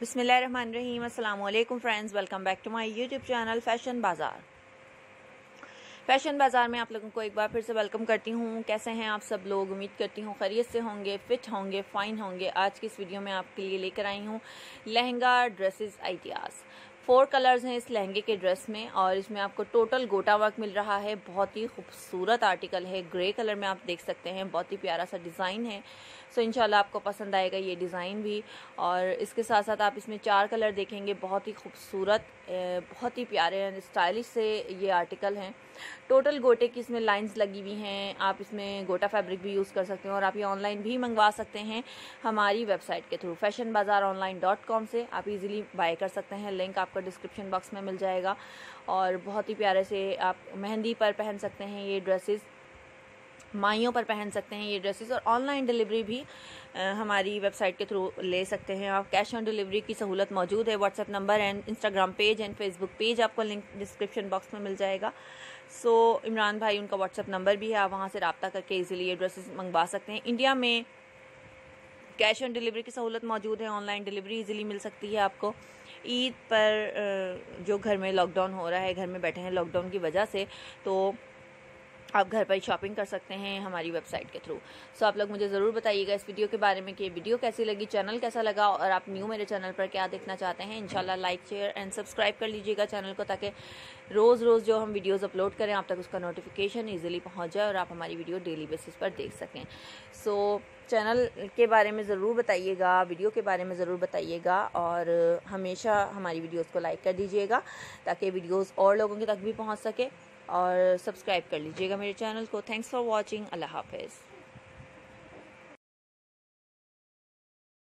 बिसमीम अल्लाम friends, welcome back to my YouTube channel fashion Bazaar. Fashion Bazaar में आप लोगों को एक बार फिर से वेलकम करती हूँ। कैसे हैं आप सब लोग? उम्मीद करती हूँ खरीत से होंगे, फिट होंगे, फ़ाइन होंगे। आज की इस वीडियो में आपके लिए लेकर आई हूँ lehenga, dresses, ideas. Four colours हैं इस लहंगे के ड्रेस में और इसमें आपको टोटल गोटा वर्क मिल रहा है। बहुत ही खूबसूरत आर्टिकल है। ग्रे कलर में आप देख सकते हैं। बहुत ही प्यारा सा डिज़ाइन है। सो, इंशाल्लाह आपको पसंद आएगा ये डिज़ाइन भी। और इसके साथ साथ आप इसमें चार कलर देखेंगे। बहुत ही खूबसूरत बहुत ही प्यारे एंड स्टाइलिश से ये आर्टिकल हैं। टोटल गोटे की इसमें लाइंस लगी हुई हैं। आप इसमें गोटा फैब्रिक भी यूज़ कर सकते हैं और आप ये ऑनलाइन भी मंगवा सकते हैं हमारी वेबसाइट के through fashion Bazaar online dot com से। आप इजीली बाय कर सकते हैं। लिंक आपको डिस्क्रिप्शन बॉक्स में मिल जाएगा। और बहुत ही प्यारे से आप मेहंदी पर पहन सकते हैं ये ड्रेसेस माइयों पर पहन सकते हैं ये ड्रेसेस और ऑनलाइन डिलीवरी भी हमारी वेबसाइट के थ्रू ले सकते हैं। आप कैश ऑन डिलीवरी की सहूलत मौजूद है। WhatsApp number and Instagram page and Facebook page आपको लिंक डिस्क्रिप्शन बॉक्स में मिल जाएगा। सो so, इमरान भाई उनका व्हाट्सएप नंबर भी है। आप वहाँ से रबता करके इजीली ये ड्रेसेस मंगवा सकते हैं। इंडिया में कैश ऑन डिलीवरी की सहूलत मौजूद है। ऑनलाइन डिलीवरी इजीली मिल सकती है आपको। ईद पर जो घर में लॉकडाउन हो रहा है, घर में बैठे हैं लॉकडाउन की वजह से तो आप घर पर ही शॉपिंग कर सकते हैं हमारी वेबसाइट के थ्रू सो आप लोग मुझे ज़रूर बताइएगा इस वीडियो के बारे में कि ये वीडियो कैसी लगी चैनल कैसा लगा और आप न्यू मेरे चैनल पर क्या देखना चाहते हैं. इंशाल्लाह लाइक शेयर एंड सब्सक्राइब कर लीजिएगा चैनल को ताकि रोज़ रोज़ जो हम वीडियोज़ अपलोड करें, आप तक उसका नोटिफिकेशन ईजिली पहुँच जाए और आप हमारी वीडियो डेली बेसिस पर देख सकें. सो चैनल के बारे में ज़रूर बताइएगा वीडियो के बारे में ज़रूर बताइएगा और हमेशा हमारी वीडियोज़ को लाइक कर दीजिएगा ताकि वीडियोज़ और लोगों के तक भी पहुँच सके. और सब्सक्राइब कर लीजिएगा मेरे चैनल को। थैंक्स फॉर वॉचिंग अल्लाह हाफिज़।